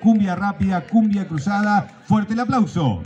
Cumbia rápida, cumbia cruzada. Fuerte el aplauso.